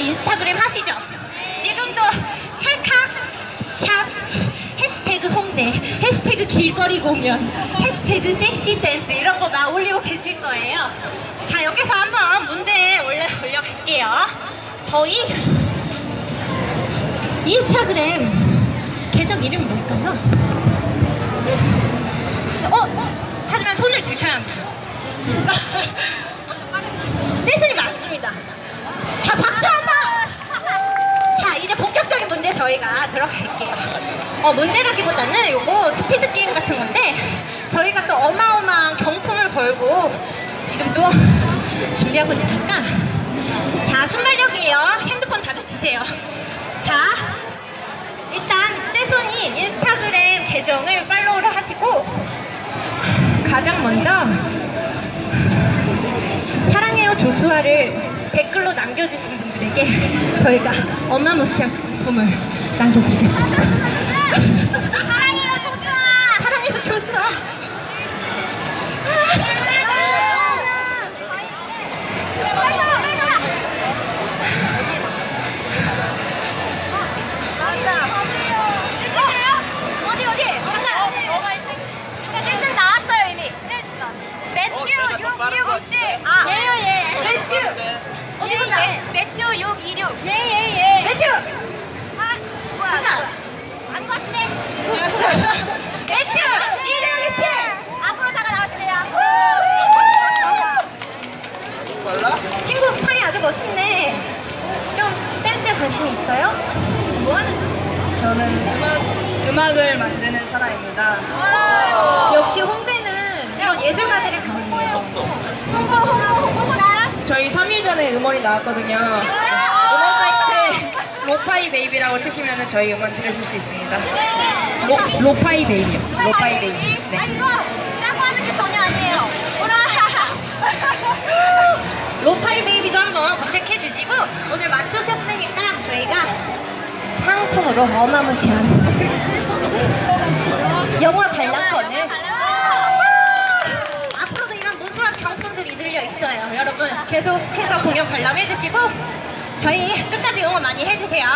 인스타그램 하시죠? 지금도 찰칵 샵 해시태그 홍대 해시태그 길거리 공연 해시태그 섹시 댄스 이런 거 막 올리고 계실 거예요 자 여기서 한번 문제 올려, 올려갈게요 저희 인스타그램 계정 이름이 뭘까요? 어? 하지만 손을 드셔야 합니다 댄슨이 맞습니다. 자 박수 한 번. 자 이제 본격적인 문제 저희가 들어갈게요. 어 문제라기보다는 요거 스피드 게임 같은 건데 저희가 또 어마어마한 경품을 걸고 지금 또 준비하고 있으니까. 자 순발력이에요. 핸드폰 다져주세요. 자 일단 떼손이 인스타그램 계정을 팔로우를 하시고 가장 먼저 사랑해요 조수아를 댓글로 남겨주신 분들에게 저희가 어마무시한 상품을 남겨드리겠습니다. 보자. 매튜 626. 예 예 예. 매튜. 아, 뭐야? 잠깐. 아닌 것 같은데. 매튜 117. 앞으로 다가 나오실래요? 친구 팔이 아주 멋있네. 좀 댄스에 관심이 있어요? 뭐 하는 중? 저는 음악, 음악을 만드는 사람입니다. 역시 홍대는 이런 예술가들의 병이 3일 전에 음원이 나왔거든요. 음원 사이트에 로파이 베이비라고 치시면 저희 음원 들으실 수 있습니다. 로, 로파이 베이비요. 로파이 베이비. 아 네. 이거 짜고 하는 게 전혀 아니에요. 오라. 로파이 베이비도 한번 검색해 주시고 오늘 맞추셨으니까 저희가 상품으로 어마무시한 영화 관람권을 앞으로도 이런 무수한 들려 있어요. 여러분 계속해서 공연 관람해 주시고 저희 끝까지 응원 많이 해주세요.